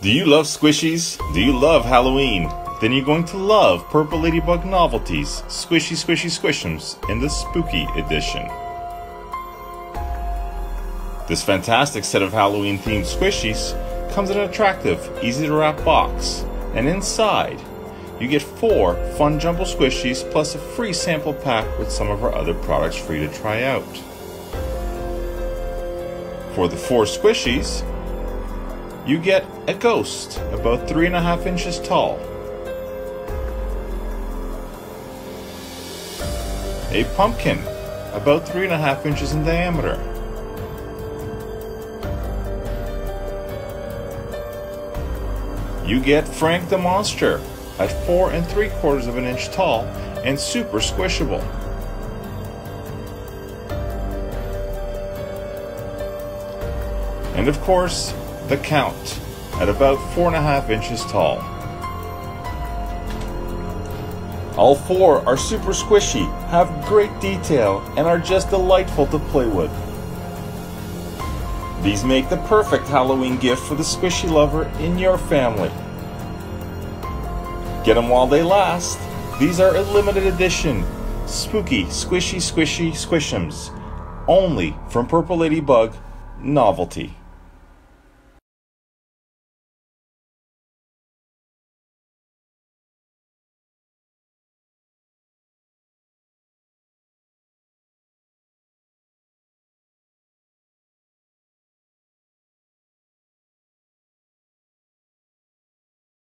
Do you love squishies? Do you love Halloween? Then you're going to love Purple Ladybug Novelties Squishy Squishy Squishums in the Spooky Edition. This fantastic set of Halloween themed squishies comes in an attractive, easy to wrap box, and inside you get four fun jumbo squishies plus a free sample pack with some of our other products for you to try out. For the four squishies, you get a ghost about three and a half inches tall, a pumpkin about three and a half inches in diameter, you get Frank the Monster at four and three quarters of an inch tall and super squishable. And of course, the Count at about four and a half inches tall. All four are super squishy, have great detail, and are just delightful to play with. These make the perfect Halloween gift for the squishy lover in your family. Get them while they last. These are a limited edition, spooky, squishy, squishy squishums, only from Purple Ladybug Novelty.